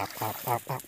啪啪啪啪。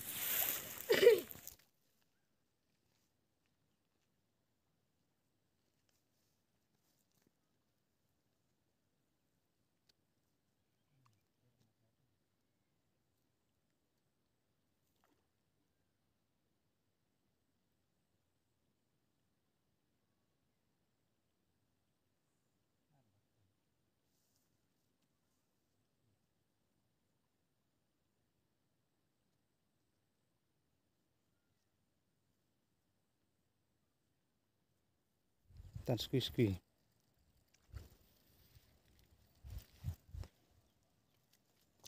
Squeeze squeeze.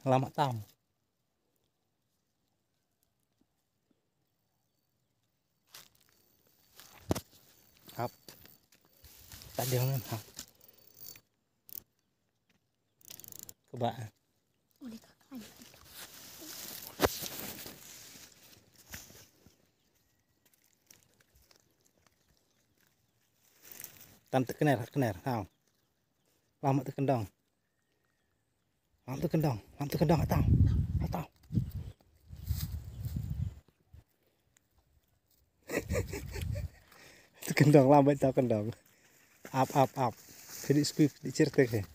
Lama tahu. Up. Tak jangan up. Coba. Tan kener kener. Hao. Lama tu kendang. Lama tu kendang. Lama tu kendang. Tahu. Tak tahu. tu kendang lambat tahu kendang. Up up up. Jadi squeak dicertek ya.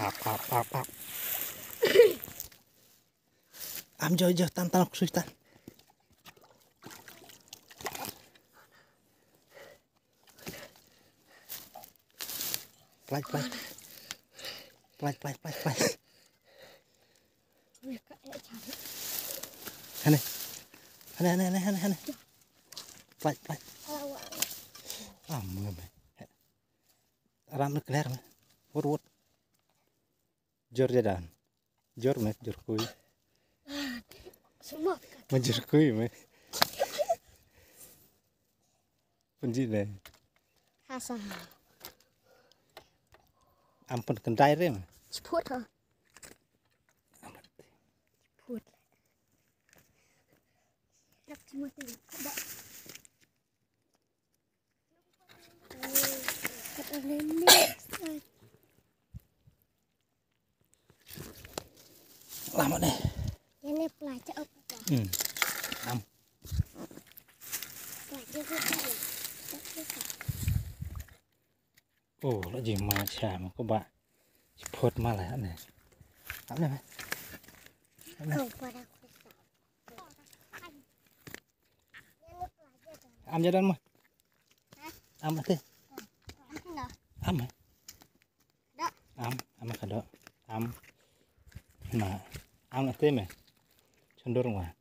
Up up up up. Am jauh jauh tan Pelan pelan. Pelan pelan pelan pelan. Hane. Hane hane hane hane hane. Pelan pelan. Ah, mengapa? Ram nak kelar mah. Wur wur. Jor jadan. Jor mah jor kui. អំពិនកណ្ដៃទេស្ពួតហ៎ស្ពួតដាក់ជាមួយទៅដាក់កាត់អរេនេះឡាមកនេះយ៉ាងនេះផ្លាចអុកអឺអំផ្លាចទៅទៅ ồ nó gì mà chả mà các bạn. Chỉ phốt mà lại này? Ấm này mày? Ấm ra đây mày ấm ở đây ấm mày ấm ấm cả đó. Ấm mà ấm ở đây mày. Chân đôi ngoài.